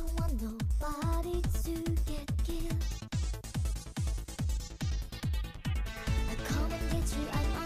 don't want nobody to get killed. I come and get you.